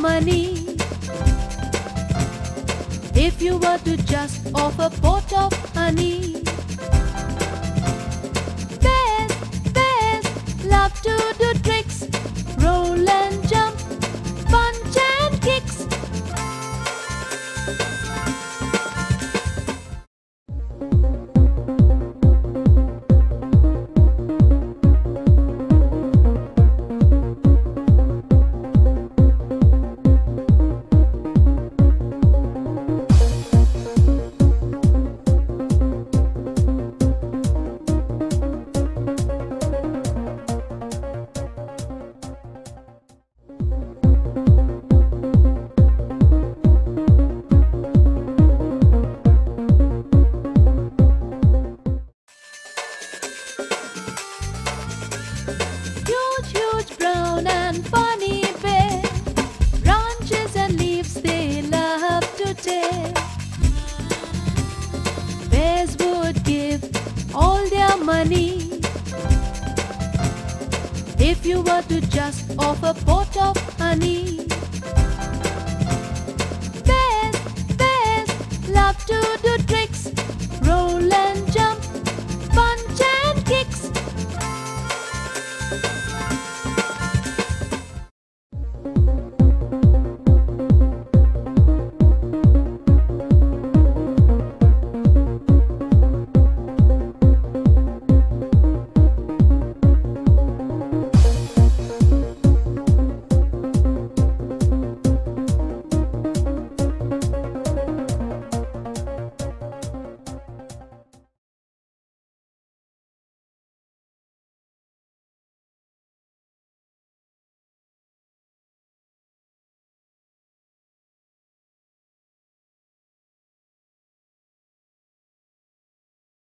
money. If you were to just offer pot of honey. money. If you were to just offer pot of honey. best, best love to do